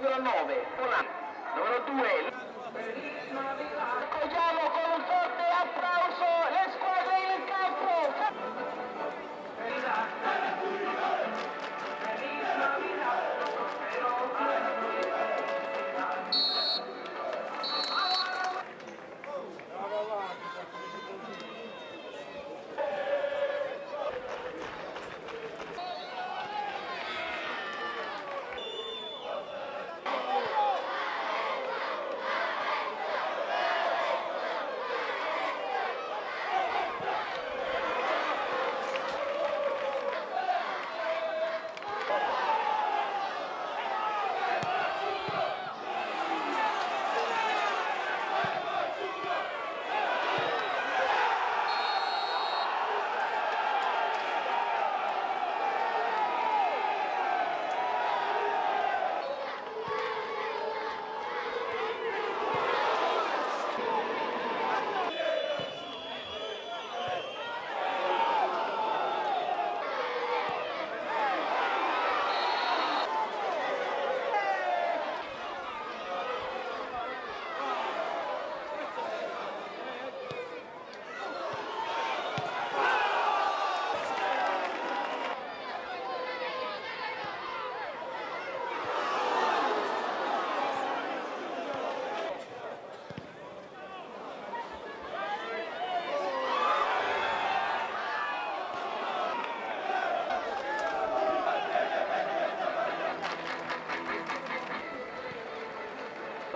numero 9, Polani, numero 2. Accogliamo con un forte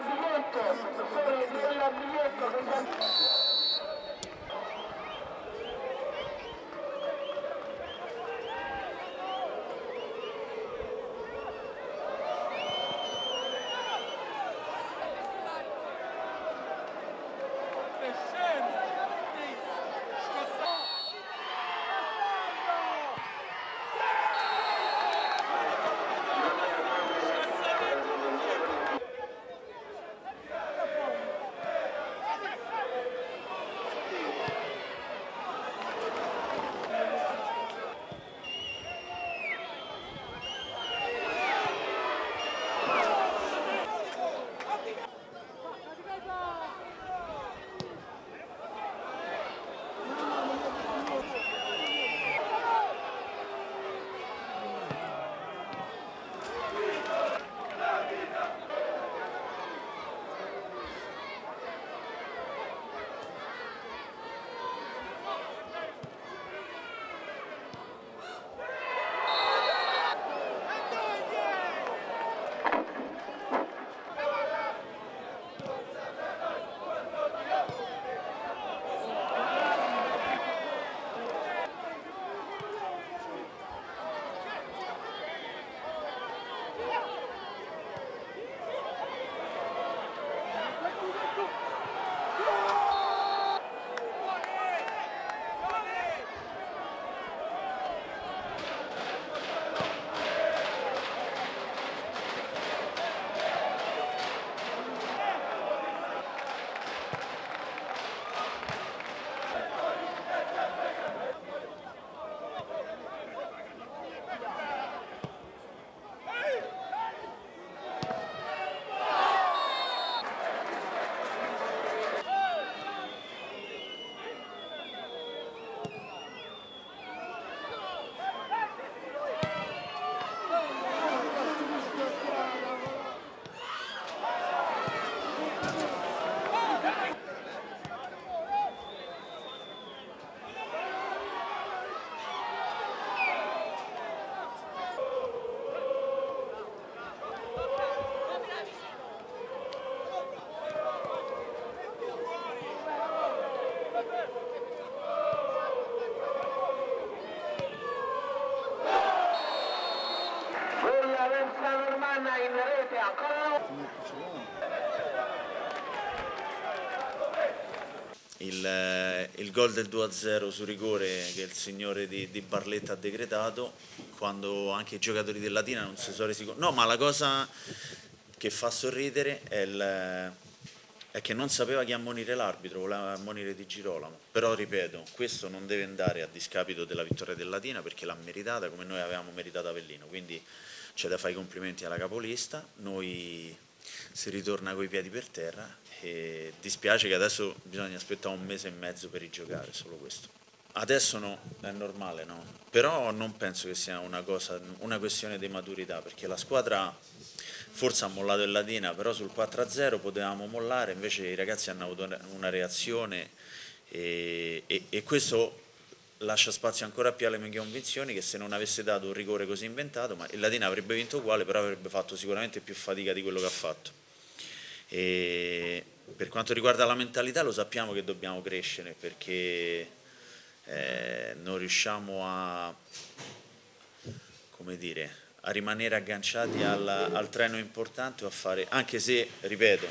biglietto, professore del biglietto violenza normanna in rete a Il, eh, il gol del 2-0 su rigore che il signore di, di, Barletta ha decretato quando anche i giocatori del Latina non si sono resi conto no ma la cosa che fa sorridere è il, è che non sapeva chi ammonire l'arbitro, voleva ammonire Di Girolamo. Però ripeto, questo non deve andare a discapito della vittoria del Latina perché l'ha meritata come noi avevamo meritato Avellino. Quindi c'è da fare i complimenti alla capolista. Noi si ritorna coi piedi per terra e dispiace che adesso bisogna aspettare un mese e mezzo per rigiocare, solo questo. Adesso no, è normale no, però non penso che sia una, cosa, una questione di maturità perché la squadra forse ha mollato il Latina, però sul 4-0 potevamo mollare, invece i ragazzi hanno avuto una reazione e, e, e questo lascia spazio ancora più alle mie convinzioni che se non avesse dato un rigore così inventato, ma il Latina avrebbe vinto uguale, però avrebbe fatto sicuramente più fatica di quello che ha fatto. E per quanto riguarda la mentalità lo sappiamo che dobbiamo crescere perché eh, non riusciamo a, dire, a rimanere agganciati al, al, treno importante o a fare, anche se, ripeto,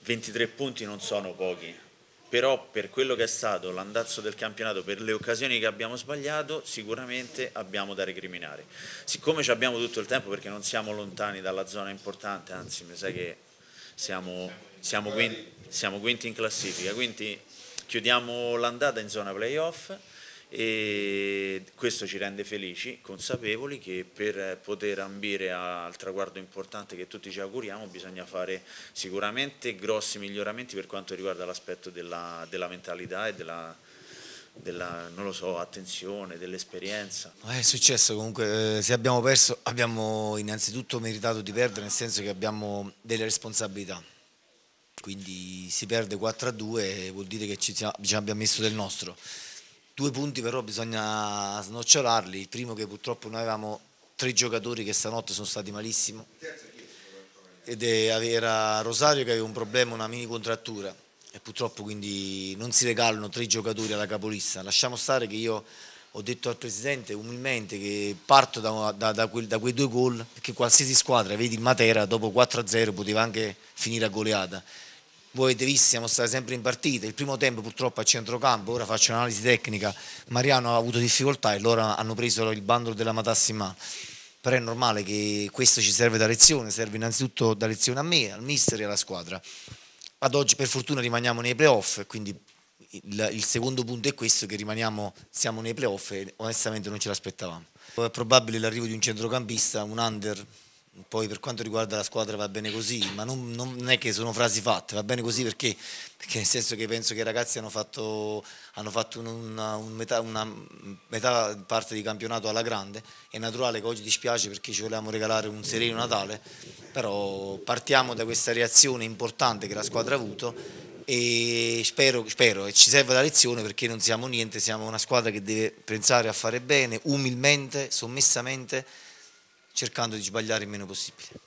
23 punti non sono pochi, però per quello che è stato l'andazzo del campionato, per le occasioni che abbiamo sbagliato, sicuramente abbiamo da recriminare. Siccome ci abbiamo tutto il tempo perché non siamo lontani dalla zona importante, anzi mi sa che siamo, siamo, quinti, siamo quinti in classifica, quindi chiudiamo l'andata in zona playoff e questo ci rende felici, consapevoli che per poter ambire al traguardo importante che tutti ci auguriamo bisogna fare sicuramente grossi miglioramenti per quanto riguarda l'aspetto della, della, mentalità e della, della non lo so, attenzione, dell'esperienza. È successo comunque, eh, se abbiamo perso abbiamo innanzitutto meritato di perdere nel senso che abbiamo delle responsabilità quindi si perde 4 a 2 vuol dire che ci, ci abbiamo messo del nostro Due punti però bisogna snocciolarli, il primo che purtroppo noi avevamo tre giocatori che stanotte sono stati malissimo. Ed era Rosario che aveva un problema, una mini contrattura. E purtroppo quindi non si regalano tre giocatori alla capolista. Lasciamo stare che io ho detto al Presidente umilmente che parto da, da, da, quel, da quei due gol perché qualsiasi squadra, vedi il Matera dopo 4-0 poteva anche finire a goleata voi avete visto, siamo stati sempre in partita, il primo tempo purtroppo a centrocampo, ora faccio un'analisi tecnica, Mariano ha avuto difficoltà e loro hanno preso il bandolo della Matassi in però è normale che questo ci serve da lezione, serve innanzitutto da lezione a me, al mister e alla squadra. Ad oggi per fortuna rimaniamo nei playoff, quindi il, il secondo punto è questo, che rimaniamo, siamo nei playoff e onestamente non ce l'aspettavamo. È probabile l'arrivo di un centrocampista, un under poi per quanto riguarda la squadra va bene così, ma non, non, è che sono frasi fatte, va bene così perché, perché nel senso che penso che i ragazzi hanno fatto, hanno fatto una, un metà, una, metà, parte di campionato alla grande, è naturale che oggi dispiace perché ci volevamo regalare un sereno Natale, però partiamo da questa reazione importante che la squadra ha avuto e spero, spero e ci serve la lezione perché non siamo niente, siamo una squadra che deve pensare a fare bene, umilmente, sommessamente, cercando di sbagliare il meno possibile.